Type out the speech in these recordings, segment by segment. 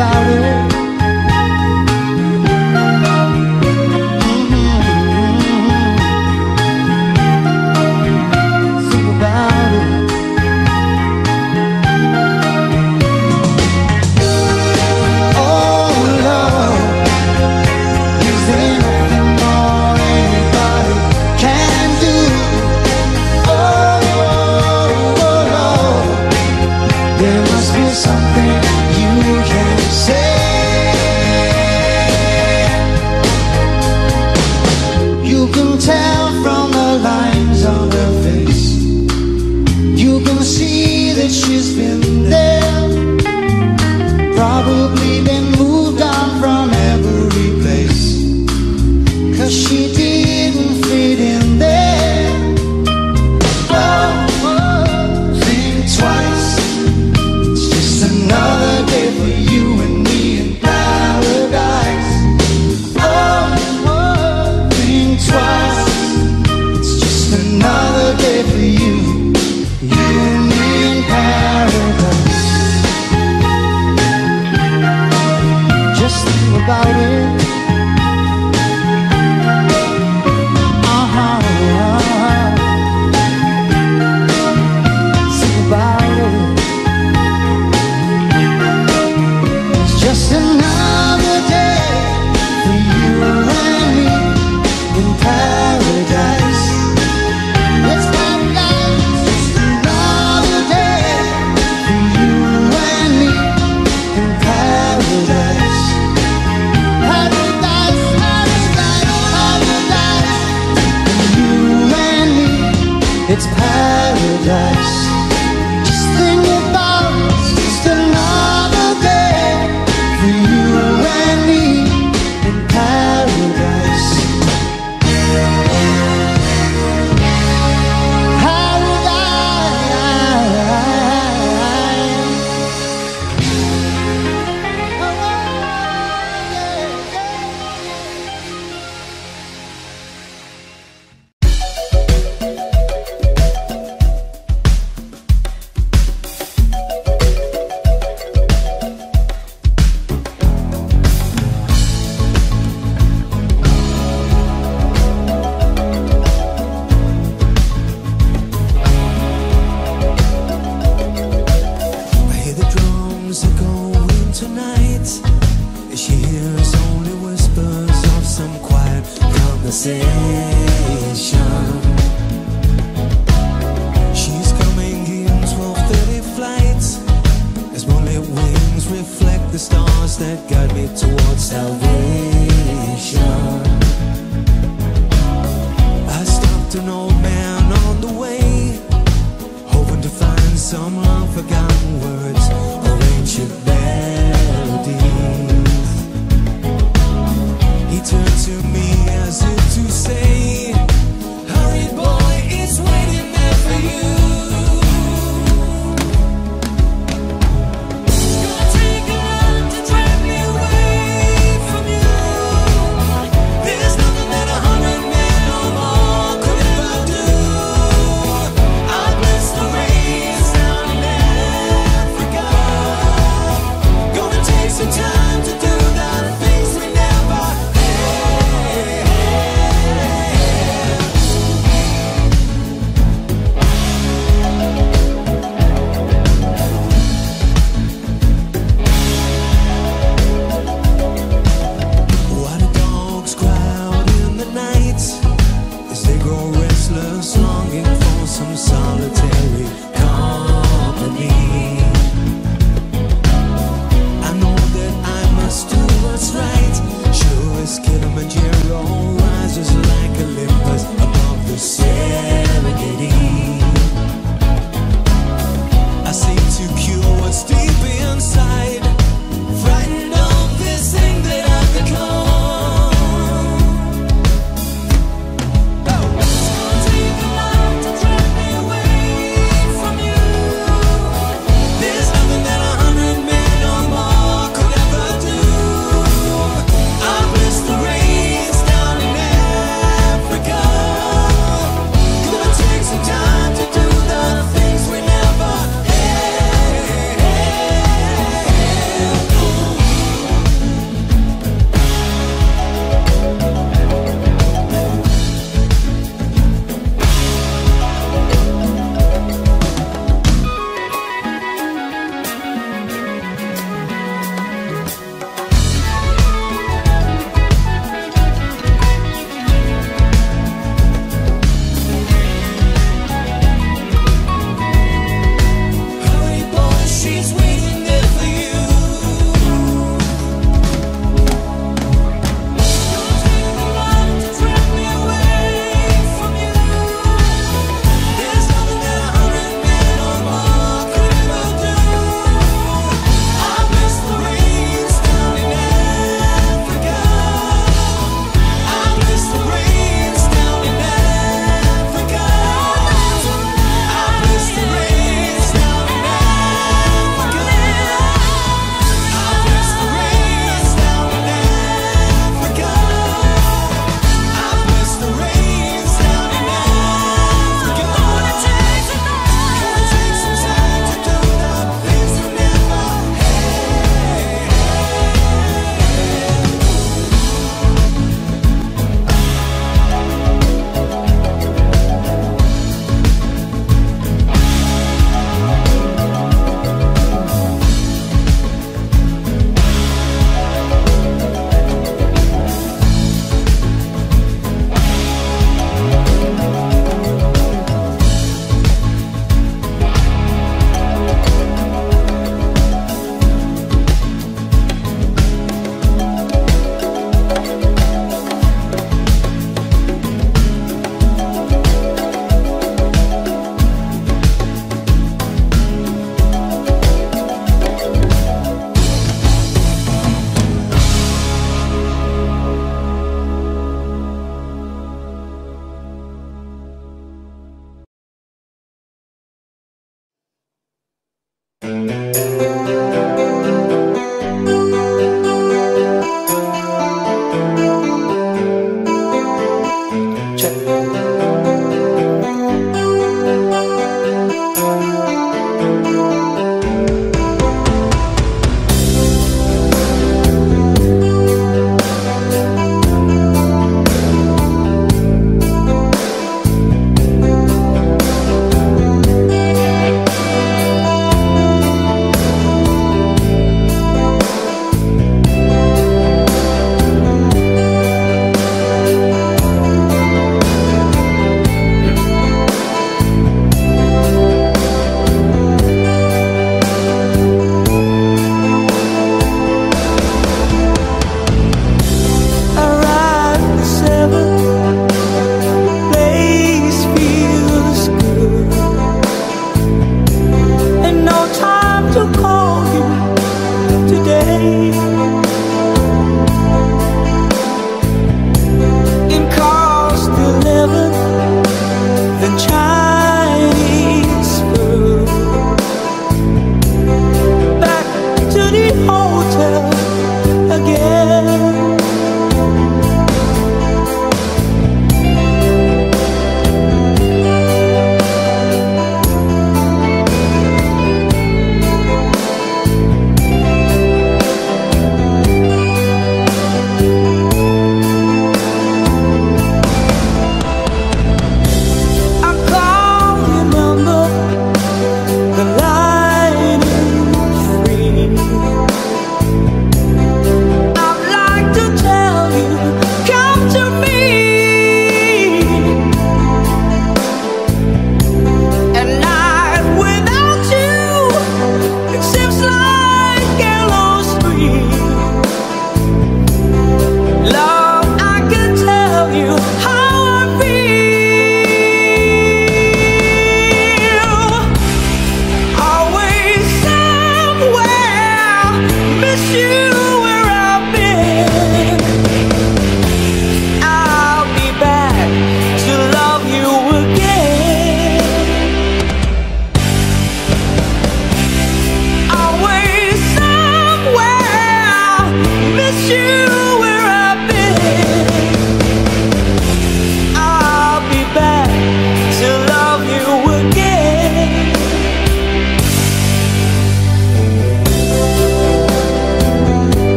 about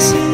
eyes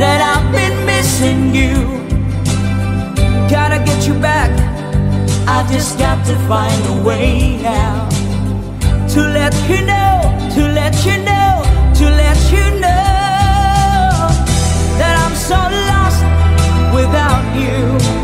that I've been missing you. Gotta get you back. I just got to find a way now to let you know, to let you know, to let you know that I'm so lost without you.